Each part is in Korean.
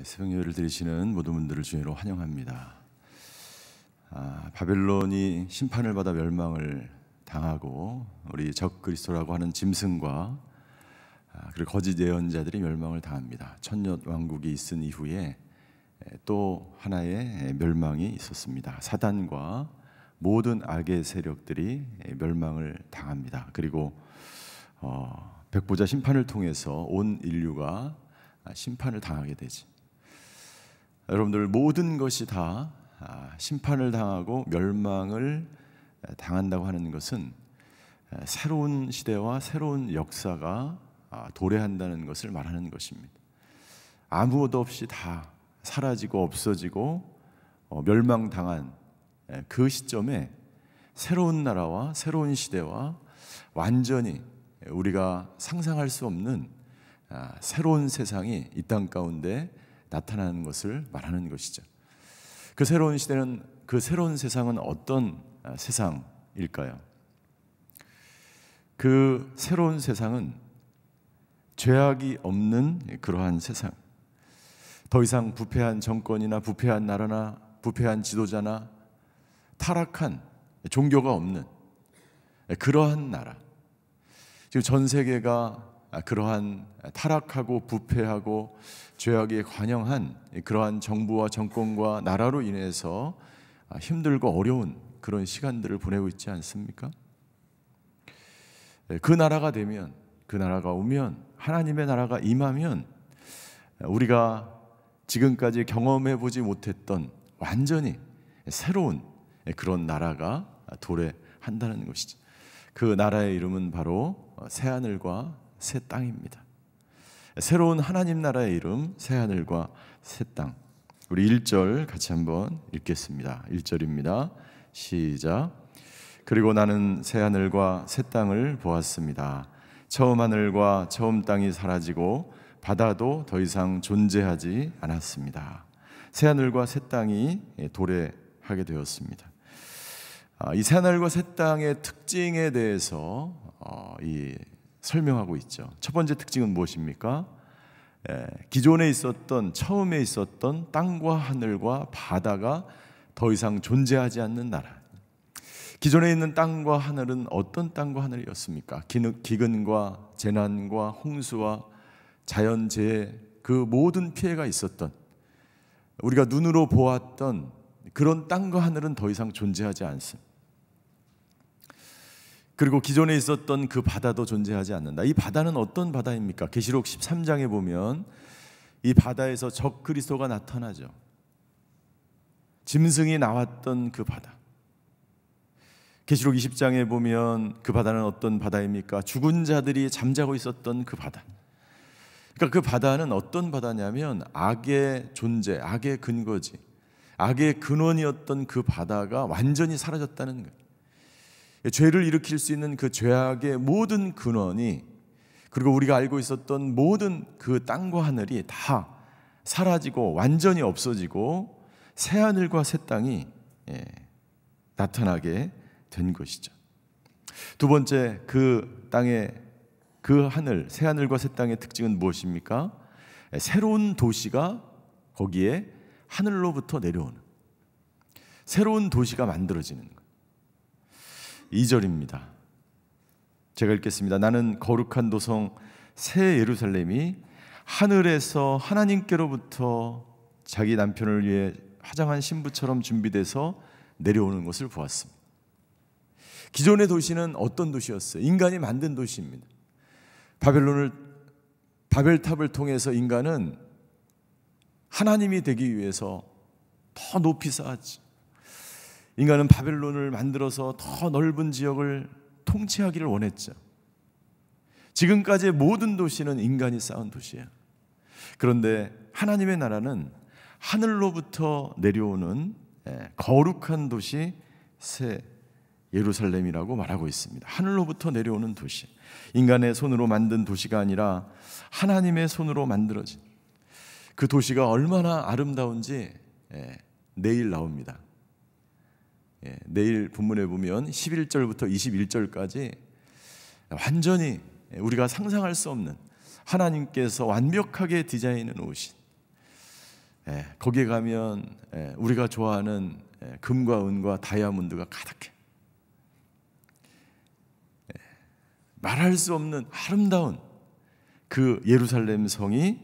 네, 새벽 예배를 드리시는 모든 분들을 주의로 환영합니다. 아, 바벨론이 심판을 받아 멸망을 당하고 우리 적 그리스도라고 하는 짐승과 아, 그리고 거짓 예언자들이 멸망을 당합니다. 천년 왕국이 있은 이후에 또 하나의 멸망이 있었습니다. 사단과 모든 악의 세력들이 멸망을 당합니다. 그리고 어, 백보자 심판을 통해서 온 인류가 심판을 당하게 되지. 여러분들 모든 것이 다 아, 심판을 당하고 멸망을 당한다고 하는 것은 새로운 시대와 새로운 역사가 아, 도래한다는 것을 말하는 것입니다. 아무것도 없이 다 사라지고 없어지고 어, 멸망당한 그 시점에 새로운 나라와 새로운 시대와 완전히 우리가 상상할 수 없는 아, 새로운 세상이 이 땅 가운데 나타나는 것을 말하는 것이죠. 그 새로운 시대는 그 새로운 세상은 어떤 아, 세상일까요? 그 새로운 세상은 죄악이 없는 그러한 세상. 더 이상 부패한 정권이나 부패한 나라나 부패한 지도자나 타락한 종교가 없는 그러한 나라. 지금 전 세계가 그러한 타락하고 부패하고 죄악에 관영한 그러한 정부와 정권과 나라로 인해서 힘들고 어려운 그런 시간들을 보내고 있지 않습니까? 그 나라가 되면 그 나라가 오면 하나님의 나라가 임하면 우리가 지금까지 경험해 보지 못했던 완전히 새로운 그런 나라가 도래한다는 것이죠. 그 나라의 이름은 바로 새하늘과 새 땅입니다. 새로운 하나님 나라의 이름 새 하늘과 새 땅. 우리 1절 같이 한번 읽겠습니다. 1절입니다. 시작. 그리고 나는 새 하늘과 새 땅을 보았습니다. 처음 하늘과 처음 땅이 사라지고 바다도 더 이상 존재하지 않았습니다. 새 하늘과 새 땅이 도래하게 되었습니다. 아, 이 새 하늘과 새 땅의 특징에 대해서 어, 이 설명하고 있죠. 첫 번째 특징은 무엇입니까? 예, 기존에 있었던 처음에 있었던 땅과 하늘과 바다가 더 이상 존재하지 않는 나라. 기존에 있는 땅과 하늘은 어떤 땅과 하늘이었습니까? 기근과 재난과 홍수와 자연재해 그 모든 피해가 있었던 우리가 눈으로 보았던 그런 땅과 하늘은 더 이상 존재하지 않습니다. 그리고 기존에 있었던 그 바다도 존재하지 않는다. 이 바다는 어떤 바다입니까? 계시록 13장에 보면 이 바다에서 적 그리스도가 나타나죠. 짐승이 나왔던 그 바다. 계시록 20장에 보면 그 바다는 어떤 바다입니까? 죽은 자들이 잠자고 있었던 그 바다. 그러니까 그 바다는 어떤 바다냐면 악의 존재, 악의 근거지. 악의 근원이었던 그 바다가 완전히 사라졌다는 거예요. 죄를 일으킬 수 있는 그 죄악의 모든 근원이 그리고 우리가 알고 있었던 모든 그 땅과 하늘이 다 사라지고 완전히 없어지고 새 하늘과 새 땅이 예, 나타나게 된 것이죠. 두 번째 그 땅의 그 하늘 새 하늘과 새 땅의 특징은 무엇입니까? 예, 새로운 도시가 거기에 하늘로부터 내려오는 새로운 도시가 만들어지는 것. 2절입니다. 제가 읽겠습니다. 나는 거룩한 도성 새 예루살렘이 하늘에서 하나님께로부터 자기 남편을 위해 화장한 신부처럼 준비돼서 내려오는 것을 보았습니다. 기존의 도시는 어떤 도시였어요? 인간이 만든 도시입니다. 바벨론을 바벨탑을 통해서 인간은 하나님이 되기 위해서 더 높이 쌓았지. 인간은 바벨론을 만들어서 더 넓은 지역을 통치하기를 원했죠. 지금까지의 모든 도시는 인간이 쌓은 도시예요. 그런데 하나님의 나라는 하늘로부터 내려오는 예, 거룩한 도시 새 예루살렘이라고 말하고 있습니다. 하늘로부터 내려오는 도시. 인간의 손으로 만든 도시가 아니라 하나님의 손으로 만들어진 그 도시가 얼마나 아름다운지 예, 내일 나옵니다. 예, 내일 본문에 보면 11절부터 21절까지 완전히 우리가 상상할 수 없는 하나님께서 완벽하게 디자인해 놓으신 예, 거기에 가면 예, 우리가 좋아하는 예, 금과 은과 다이아몬드가 가득해. 예, 말할 수 없는 아름다운 그 예루살렘 성이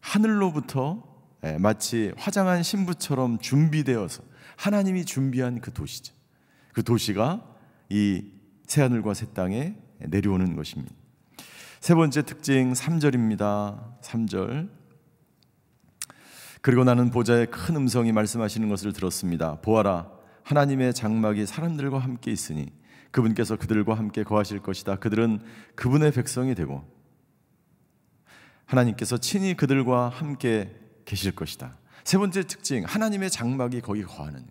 하늘로부터 예, 마치 화장한 신부처럼 준비되어서 하나님이 준비한 그 도시죠. 그 도시가 이 새하늘과 새 땅에 내려오는 것입니다. 세 번째 특징 3절입니다. 3절. 그리고 나는 보좌의 큰 음성이 말씀하시는 것을 들었습니다. 보아라, 하나님의 장막이 사람들과 함께 있으니 그분께서 그들과 함께 거하실 것이다. 그들은 그분의 백성이 되고 하나님께서 친히 그들과 함께 계실 것이다. 세 번째 특징, 하나님의 장막이 거기 거하는.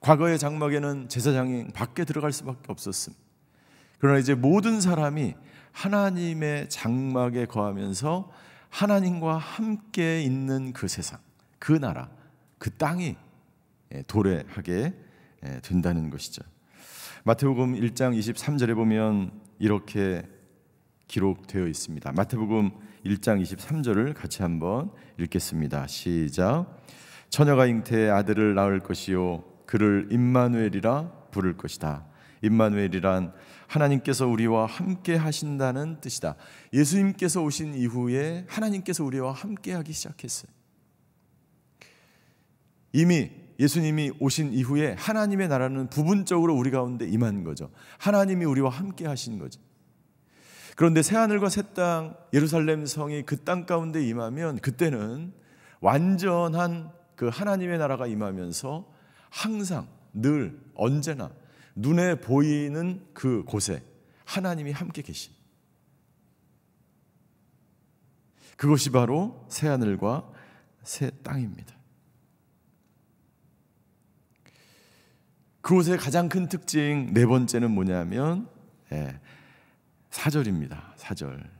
과거의 장막에는 제사장이 밖에 들어갈 수밖에 없었습니다. 그러나 이제 모든 사람이 하나님의 장막에 거하면서 하나님과 함께 있는 그 세상, 그 나라, 그 땅이 예, 도래하게 예, 된다는 것이죠. 마태복음 1장 23절에 보면 이렇게 기록되어 있습니다. 마태복음 1장 23절을 같이 한번 읽겠습니다. 시작. 처녀가 잉태의 아들을 낳을 것이요 그를 임마누엘이라 부를 것이다. 임마누엘이란 하나님께서 우리와 함께 하신다는 뜻이다. 예수님께서 오신 이후에 하나님께서 우리와 함께 하기 시작했어요. 이미 예수님이 오신 이후에 하나님의 나라는 부분적으로 우리 가운데 임한 거죠. 하나님이 우리와 함께 하신 거죠. 그런데 새 하늘과 새 땅 예루살렘 성이 그 땅 가운데 임하면 그때는 완전한 그 하나님의 나라가 임하면서 항상 늘 언제나 눈에 보이는 그 곳에 하나님이 함께 계신 그것이 바로 새 하늘과 새 땅입니다. 그곳의 가장 큰 특징 네 번째는 뭐냐면 예, 사절입니다. 사절.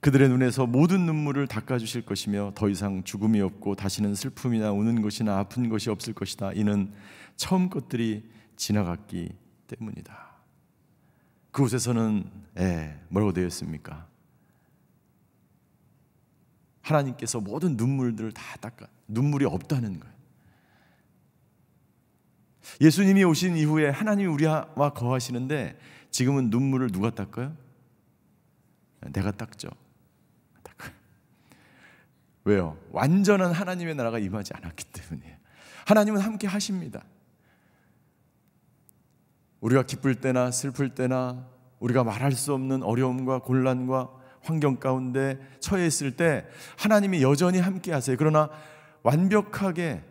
그들의 눈에서 모든 눈물을 닦아 주실 것이며 더 이상 죽음이 없고 다시는 슬픔이나 우는 것이나 아픈 것이 없을 것이다. 이는 처음 것들이 지나갔기 때문이다. 그곳에서는 예, 뭐라고 되어 있습니까? 하나님께서 모든 눈물들을 다 닦아 눈물이 없다는 거예요. 예수님이 오신 이후에 하나님이 우리와 거하시는데 지금은 눈물을 누가 닦아요? 내가 닦죠. 왜요? 완전한 하나님의 나라가 임하지 않았기 때문이에요. 하나님은 함께 하십니다. 우리가 기쁠 때나 슬플 때나 우리가 말할 수 없는 어려움과 곤란과 환경 가운데 처해 있을 때 하나님이 여전히 함께 하세요. 그러나 완벽하게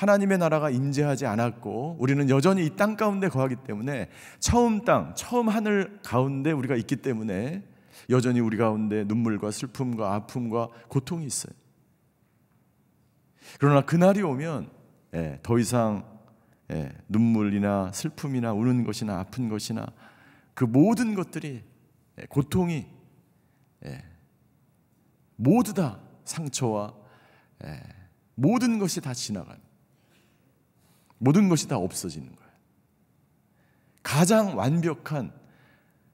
하나님의 나라가 인재하지 않았고 우리는 여전히 이 땅 가운데 거하기 때문에 처음 땅, 처음 하늘 가운데 우리가 있기 때문에 여전히 우리 가운데 눈물과 슬픔과 아픔과 고통이 있어요. 그러나 그날이 오면 예, 더 이상 예, 눈물이나 슬픔이나 우는 것이나 아픈 것이나 그 모든 것들이 예, 고통이 예, 모두 다 상처와 예, 모든 것이 다 지나가는 모든 것이 다 없어지는 거예요. 가장 완벽한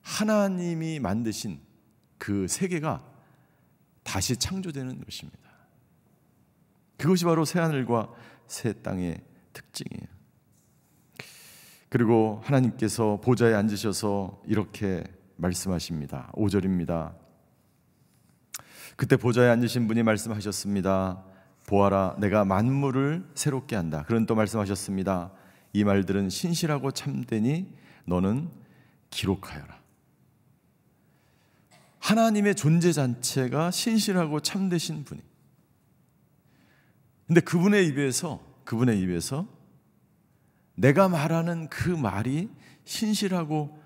하나님이 만드신 그 세계가 다시 창조되는 것입니다. 그것이 바로 새 하늘과 새 땅의 특징이에요. 그리고 하나님께서 보좌에 앉으셔서 이렇게 말씀하십니다. 5절입니다. 그때 보좌에 앉으신 분이 말씀하셨습니다. 보아라, 내가 만물을 새롭게 한다. 그런 또 말씀하셨습니다. 이 말들은 신실하고 참되니 너는 기록하여라. 하나님의 존재 자체가 신실하고 참되신 분이. 근데 그분의 입에서 그분의 입에서 내가 말하는 그 말이 신실하고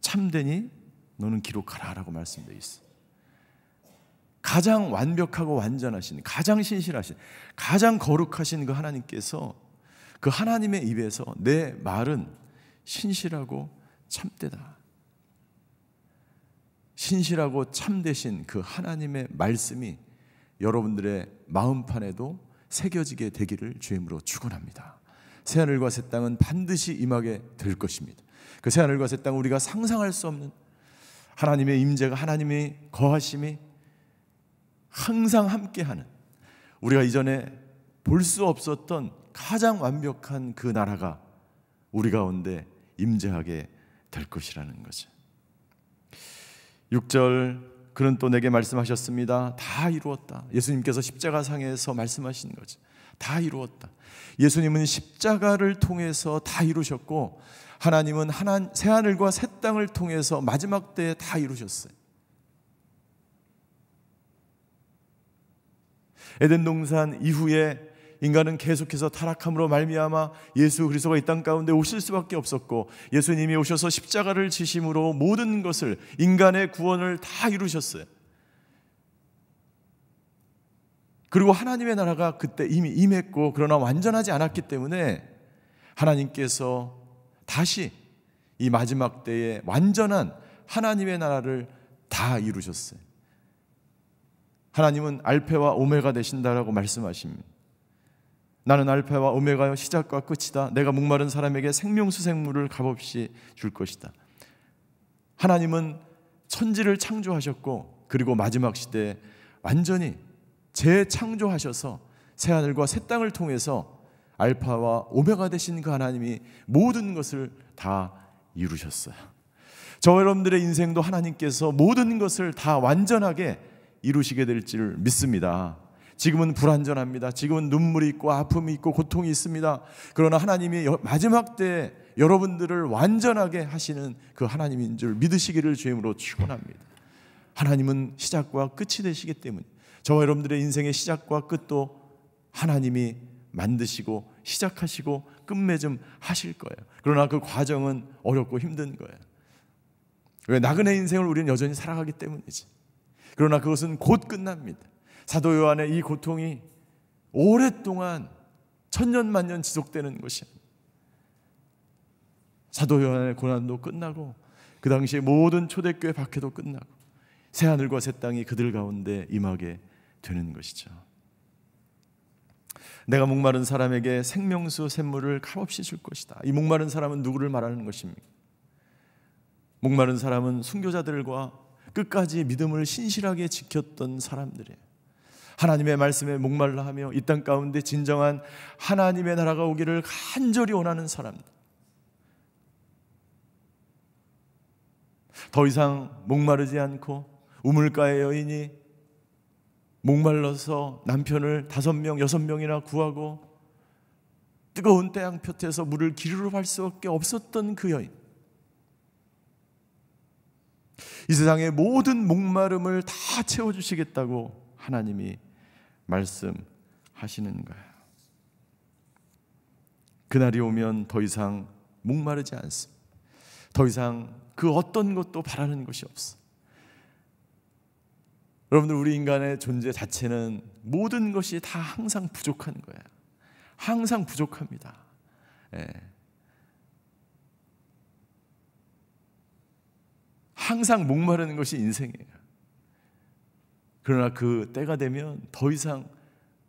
참되니 너는 기록하라라고 말씀되어 있어. 가장 완벽하고 완전하신, 가장 신실하신, 가장 거룩하신 그 하나님께서 그 하나님의 입에서 내 말은 신실하고 참되다. 신실하고 참되신 그 하나님의 말씀이 여러분들의 마음판에도 새겨지게 되기를 주임으로 축원합니다. 새 하늘과 새 땅은 반드시 임하게 될 것입니다. 그 새 하늘과 새 땅은 우리가 상상할 수 없는 하나님의 임재가 하나님의 거하심이 항상 함께하는 우리가 이전에 볼 수 없었던 가장 완벽한 그 나라가 우리 가운데 임재하게 될 것이라는 거죠. 6절 그는 또 내게 말씀하셨습니다. 다 이루었다. 예수님께서 십자가 상에서 말씀하신 거죠. 다 이루었다. 예수님은 십자가를 통해서 다 이루셨고 하나님은 하나, 새 하늘과 새 땅을 통해서 마지막 때에 다 이루셨어요. 에덴 동산 이후에 인간은 계속해서 타락함으로 말미암아 예수 그리스도가 이 땅 가운데 오실 수밖에 없었고 예수님이 오셔서 십자가를 지심으로 모든 것을 인간의 구원을 다 이루셨어요. 그리고 하나님의 나라가 그때 이미 임했고 그러나 완전하지 않았기 때문에 하나님께서 다시 이 마지막 때에 완전한 하나님의 나라를 다 이루셨어요. 하나님은 알페와 오메가 되신다라고 말씀하십니다. 나는 알파와 오메가요 시작과 끝이다. 내가 목마른 사람에게 생명수생물을 값없이 줄 것이다. 하나님은 천지를 창조하셨고 그리고 마지막 시대에 완전히 재창조하셔서 새 하늘과 새 땅을 통해서 알파와 오메가 되신 그 하나님이 모든 것을 다 이루셨어요. 저 여러분들의 인생도 하나님께서 모든 것을 다 완전하게 이루시게 될 줄 믿습니다. 지금은 불완전합니다. 지금은 눈물이 있고 아픔이 있고 고통이 있습니다. 그러나 하나님이 마지막 때 여러분들을 완전하게 하시는 그 하나님인 줄 믿으시기를 주임으로 축원합니다. 하나님은 시작과 끝이 되시기 때문에 저와 여러분들의 인생의 시작과 끝도 하나님이 만드시고 시작하시고 끝맺음 하실 거예요. 그러나 그 과정은 어렵고 힘든 거예요. 왜 나그네 인생을 우리는 여전히 살아가기 때문이지. 그러나 그것은 곧 끝납니다. 사도 요한의 이 고통이 오랫동안 천년 만년 지속되는 것이 사도 요한의 고난도 끝나고 그 당시에 모든 초대교회 박해도 끝나고 새 하늘과 새 땅이 그들 가운데 임하게 되는 것이죠. 내가 목마른 사람에게 생명수 샘물을 값없이 줄 것이다. 이 목마른 사람은 누구를 말하는 것입니까? 목마른 사람은 순교자들과 끝까지 믿음을 신실하게 지켰던 사람들이에요. 하나님의 말씀에 목말라 하며 이 땅 가운데 진정한 하나님의 나라가 오기를 간절히 원하는 사람들. 더 이상 목마르지 않고 우물가의 여인이 목말라서 남편을 다섯 명, 여섯 명이나 구하고 뜨거운 태양 볕에서 물을 기르러 갈 수밖에 없었던 그 여인. 이 세상의 모든 목마름을 다 채워주시겠다고 하나님이 말씀하시는 거예요. 그날이 오면 더 이상 목마르지 않습니다. 더 이상 그 어떤 것도 바라는 것이 없어. 여러분들 우리 인간의 존재 자체는 모든 것이 다 항상 부족한 거예요. 항상 부족합니다. 예. 항상 목마르는 것이 인생이에요. 그러나 그 때가 되면 더 이상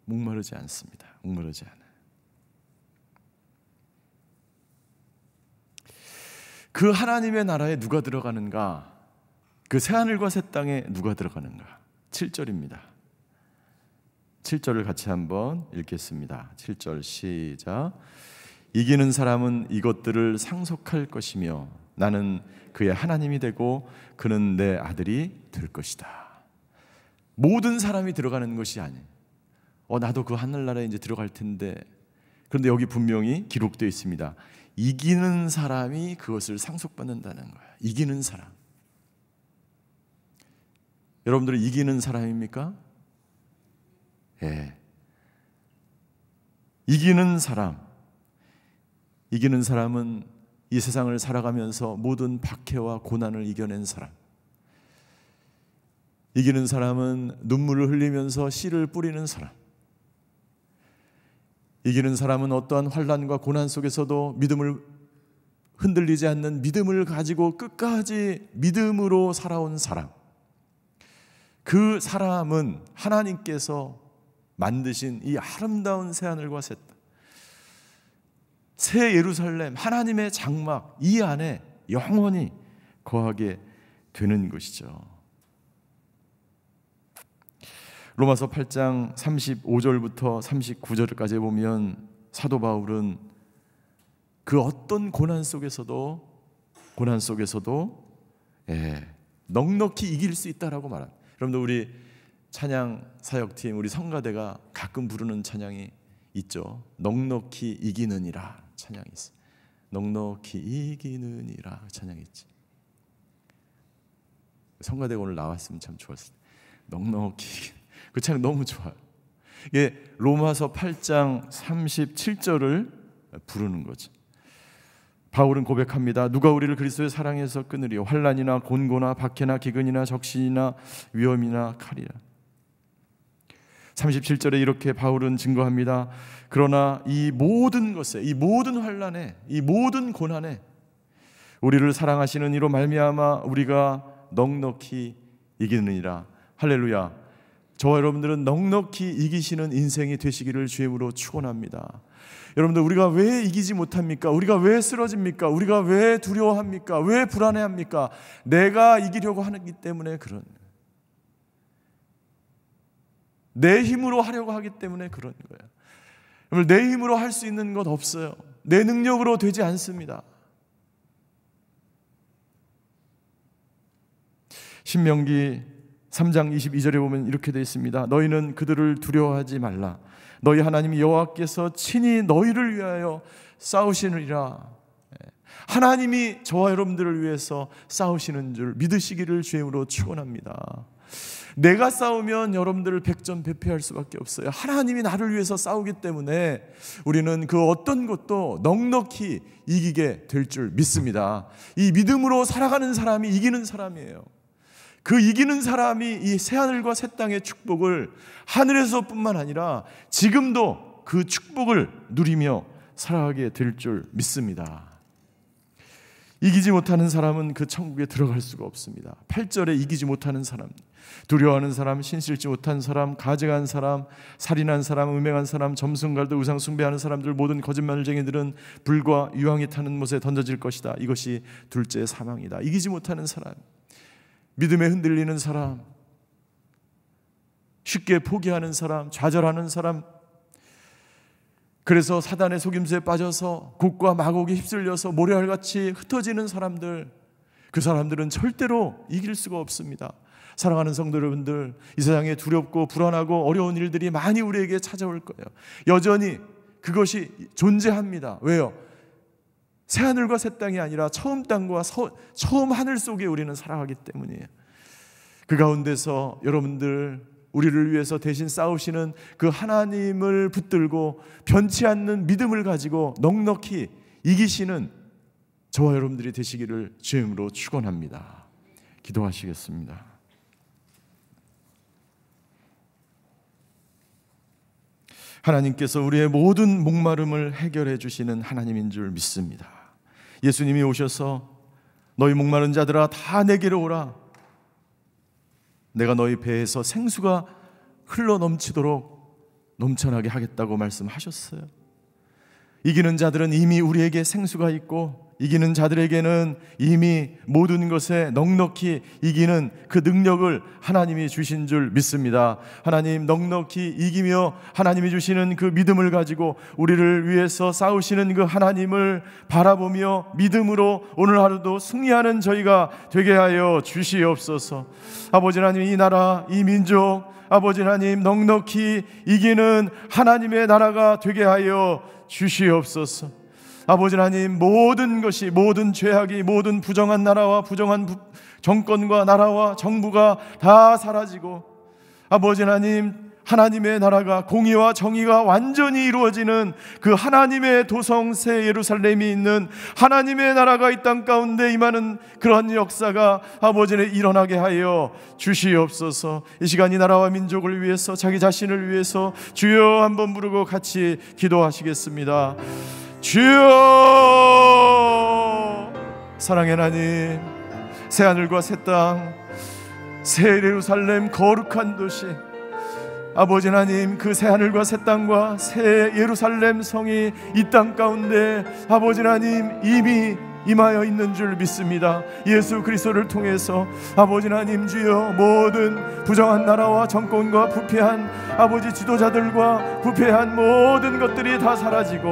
목마르지 않습니다. 목마르지 않아. 그 하나님의 나라에 누가 들어가는가? 그 새하늘과 새 땅에 누가 들어가는가? 7절입니다. 7절을 같이 한번 읽겠습니다. 7절 시작. 이기는 사람은 이것들을 상속할 것이며 나는 그의 하나님이 되고 그는 내 아들이 될 것이다. 모든 사람이 들어가는 것이 아니에요. 어, 나도 그 하늘나라에 이제 들어갈 텐데. 그런데 여기 분명히 기록되어 있습니다. 이기는 사람이 그것을 상속받는다는 거예요. 이기는 사람. 여러분들은 이기는 사람입니까? 예. 이기는 사람. 이기는 사람은 이 세상을 살아가면서 모든 박해와 고난을 이겨낸 사람. 이기는 사람은 눈물을 흘리면서 씨를 뿌리는 사람. 이기는 사람은 어떠한 환란과 고난 속에서도 믿음을 흔들리지 않는 믿음을 가지고 끝까지 믿음으로 살아온 사람. 그 사람은 하나님께서 만드신 이 아름다운 새 하늘과 새 땅, 새 예루살렘, 하나님의 장막 이 안에 영원히 거하게 되는 것이죠. 로마서 8장 35절부터 39절까지 보면 사도 바울은 그 어떤 고난 속에서도 고난 속에서도 예, 넉넉히 이길 수 있다라고 말한. 여러분들 우리 찬양 사역팀 우리 성가대가 가끔 부르는 찬양이 있죠. 넉넉히 이기느니라 찬양이 있어. 넉넉히 이기느니라 찬양이 있지. 성가대가 오늘 나왔으면 참 좋았을 텐데. 넉넉히 그 찬양 너무 좋아요. 이게 로마서 8장 37절을 부르는 거죠. 바울은 고백합니다. 누가 우리를 그리스도의 사랑에서 끊으리요? 환란이나 곤고나 박해나 기근이나 적신이나 위험이나 칼이라. 37절에 이렇게 바울은 증거합니다. 그러나 이 모든 것에 이 모든 환란에 이 모든 고난에 우리를 사랑하시는 이로 말미암아 우리가 넉넉히 이기느니라. 할렐루야. 저와 여러분들은 넉넉히 이기시는 인생이 되시기를 주임으로 축원합니다. 여러분들 우리가 왜 이기지 못합니까? 우리가 왜 쓰러집니까? 우리가 왜 두려워합니까? 왜 불안해합니까? 내가 이기려고 하기 때문에 그런 내 힘으로 하려고 하기 때문에 그런 거예요. 내 힘으로 할 수 있는 것 없어요. 내 능력으로 되지 않습니다. 신명기 3장 22절에 보면 이렇게 되어 있습니다. 너희는 그들을 두려워하지 말라. 너희 하나님 여호와께서 친히 너희를 위하여 싸우시느니라. 예. 하나님이 저와 여러분들을 위해서 싸우시는 줄 믿으시기를 주임으로 축원합니다. 내가 싸우면 여러분들을 백전백패할 수밖에 없어요. 하나님이 나를 위해서 싸우기 때문에 우리는 그 어떤 것도 넉넉히 이기게 될 줄 믿습니다. 이 믿음으로 살아가는 사람이 이기는 사람이에요. 그 이기는 사람이 이 새하늘과 새 땅의 축복을 하늘에서뿐만 아니라 지금도 그 축복을 누리며 살아가게 될 줄 믿습니다. 이기지 못하는 사람은 그 천국에 들어갈 수가 없습니다. 8절에 이기지 못하는 사람, 두려워하는 사람, 신실지 못한 사람, 가증한 사람, 살인한 사람, 음행한 사람, 점순갈도 우상 숭배하는 사람들 모든 거짓말쟁이들은 불과 유황이 타는 못에 던져질 것이다. 이것이 둘째 사망이다. 이기지 못하는 사람. 믿음에 흔들리는 사람, 쉽게 포기하는 사람, 좌절하는 사람, 그래서 사단의 속임수에 빠져서 곡과 마곡에 휩쓸려서 모래알같이 흩어지는 사람들, 그 사람들은 절대로 이길 수가 없습니다. 사랑하는 성도 여러분들, 이 세상에 두렵고 불안하고 어려운 일들이 많이 우리에게 찾아올 거예요. 여전히 그것이 존재합니다. 왜요? 새 하늘과 새 땅이 아니라 처음 땅과 서, 처음 하늘 속에 우리는 살아가기 때문이에요. 그 가운데서 여러분들 우리를 위해서 대신 싸우시는 그 하나님을 붙들고 변치 않는 믿음을 가지고 넉넉히 이기시는 저와 여러분들이 되시기를 주임으로 축원합니다. 기도하시겠습니다. 하나님께서 우리의 모든 목마름을 해결해 주시는 하나님인 줄 믿습니다. 예수님이 오셔서 너희 목마른 자들아 다 내게로 오라. 내가 너희 배에서 생수가 흘러 넘치도록 넘쳐나게 하겠다고 말씀하셨어요. 이기는 자들은 이미 우리에게 생수가 있고 이기는 자들에게는 이미 모든 것에 넉넉히 이기는 그 능력을 하나님이 주신 줄 믿습니다. 하나님 넉넉히 이기며 하나님이 주시는 그 믿음을 가지고 우리를 위해서 싸우시는 그 하나님을 바라보며 믿음으로 오늘 하루도 승리하는 저희가 되게 하여 주시옵소서. 아버지 하나님 이 나라 이 민족 아버지 하나님 넉넉히 이기는 하나님의 나라가 되게 하여 주시옵소서. 아버지 하나님 모든 것이 모든 죄악이 모든 부정한 나라와 부정한 부, 정권과 나라와 정부가 다 사라지고 아버지 하나님 하나님의 나라가 공의와 정의가 완전히 이루어지는 그 하나님의 도성 새 예루살렘이 있는 하나님의 나라가 이 땅 가운데 임하는 그런 역사가 아버지는 일어나게 하여 주시옵소서. 이 시간 이 나라와 민족을 위해서 자기 자신을 위해서 주여 한번 부르고 같이 기도하시겠습니다. 주여! 사랑의 하나님 새 하늘과 새 땅 새 예루살렘 거룩한 도시 아버지 하나님 그 새 하늘과 새 땅과 새 예루살렘 성이 이 땅 가운데 아버지 하나님 이미 임하여 있는 줄 믿습니다. 예수 그리스도를 통해서 아버지 하나님 주여 모든 부정한 나라와 정권과 부패한 아버지 지도자들과 부패한 모든 것들이 다 사라지고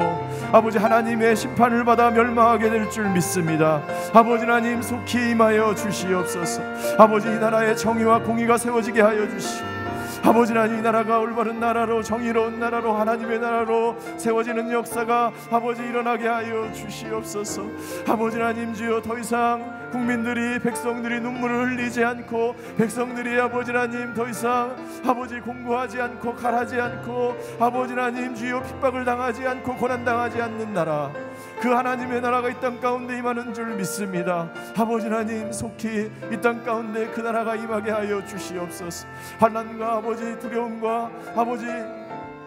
아버지 하나님의 심판을 받아 멸망하게 될 줄 믿습니다. 아버지 하나님 속히 임하여 주시옵소서. 아버지 이 나라의 정의와 공의가 세워지게 하여 주시옵소서. 아버지 하나님 이 나라가 올바른 나라로 정의로운 나라로 하나님의 나라로 세워지는 역사가 아버지 일어나게 하여 주시옵소서. 아버지 하나님 주여 더 이상 국민들이 백성들이 눈물을 흘리지 않고 백성들이 아버지 하나님 더 이상 아버지 공부하지 않고 가라지 않고 아버지 하나님 주여 핍박을 당하지 않고 고난 당하지 않는 나라 그 하나님의 나라가 이 땅 가운데 임하는 줄 믿습니다. 아버지 하나님 속히 이 땅 가운데 그 나라가 임하게 하여 주시옵소서. 환난과 아버지 두려움과 아버지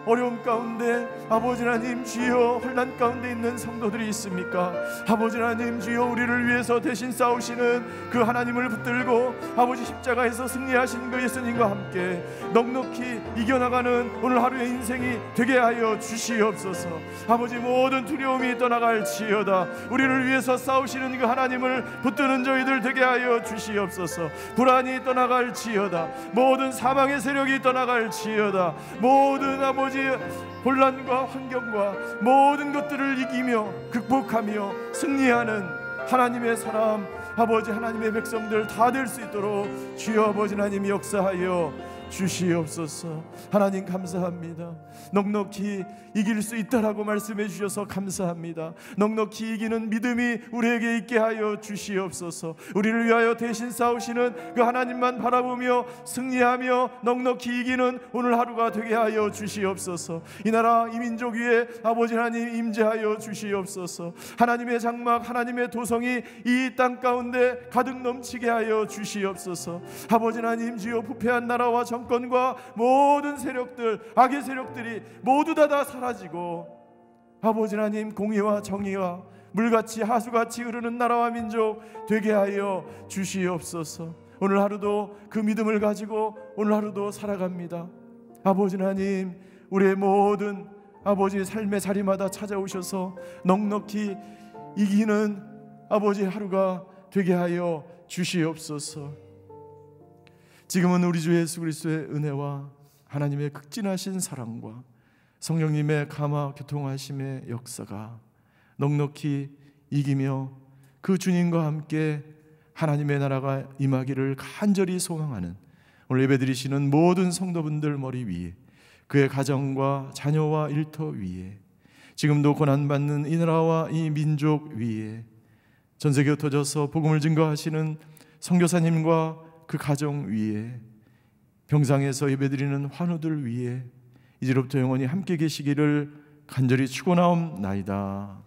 어려움 가운데 아버지 하나님 주여 혼란 가운데 있는 성도들이 있습니까? 아버지 하나님 주여 우리를 위해서 대신 싸우시는 그 하나님을 붙들고 아버지 십자가에서 승리하신 그 예수님과 함께 넉넉히 이겨나가는 오늘 하루의 인생이 되게 하여 주시옵소서. 아버지 모든 두려움이 떠나갈지어다. 우리를 위해서 싸우시는 그 하나님을 붙드는 저희들 되게 하여 주시옵소서. 불안이 떠나갈지어다. 모든 사망의 세력이 떠나갈지어다. 모든 아버지 아버지 혼란과 환경과 모든 것들을 이기며 극복하며 승리하는 하나님의 사람 아버지 하나님의 백성들 다 될 수 있도록 주여 아버지 하나님 역사하여 주시옵소서. 하나님 감사합니다. 넉넉히 이길 수 있다라고 말씀해 주셔서 감사합니다. 넉넉히 이기는 믿음이 우리에게 있게 하여 주시옵소서. 우리를 위하여 대신 싸우시는 그 하나님만 바라보며 승리하며 넉넉히 이기는 오늘 하루가 되게 하여 주시옵소서. 이 나라 이 민족 위에 아버지 하나님 임재하여 주시옵소서. 하나님의 장막 하나님의 도성이 이 땅 가운데 가득 넘치게 하여 주시옵소서. 아버지 하나님 주여 부패한 나라와 정 정권과 모든 세력들, 악의 세력들이 모두 다, 다 사라지고 아버지 하나님 공의와 정의와 물같이 하수같이 흐르는 나라와 민족 되게 하여 주시옵소서. 오늘 하루도 그 믿음을 가지고 오늘 하루도 살아갑니다. 아버지 하나님, 우리의 모든 아버지 삶의 자리마다 찾아오셔서 넉넉히 이기는 아버지 하루가 되게 하여 주시옵소서. 지금은 우리 주 예수 그리스도의 은혜와 하나님의 극진하신 사랑과 성령님의 감화 교통하심의 역사가 넉넉히 이기며 그 주님과 함께 하나님의 나라가 임하기를 간절히 소망하는 오늘 예배드리시는 모든 성도분들 머리 위에 그의 가정과 자녀와 일터 위에 지금도 고난받는 이 나라와 이 민족 위에 전 세계 흩어져서 복음을 증거하시는 선교사님과 그 가정 위에 병상에서 예배드리는 환우들 위에 이제로부터 영원히 함께 계시기를 간절히 축원하옵나이다.